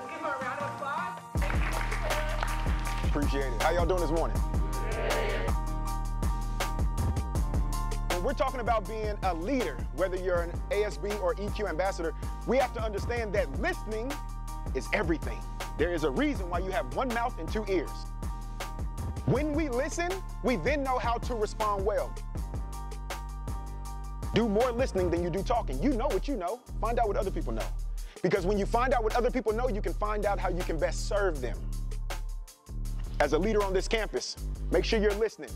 Let's give her a round of applause. Appreciate it. How y'all doing this morning? When we're talking about being a leader, whether you're an ASB or EQ ambassador, we have to understand that listening is everything. There is a reason why you have one mouth and two ears. When we listen, we then know how to respond well. Do more listening than you do talking. You know what you know. Find out what other people know. Because when you find out what other people know, you can find out how you can best serve them. As a leader on this campus, make sure you're listening.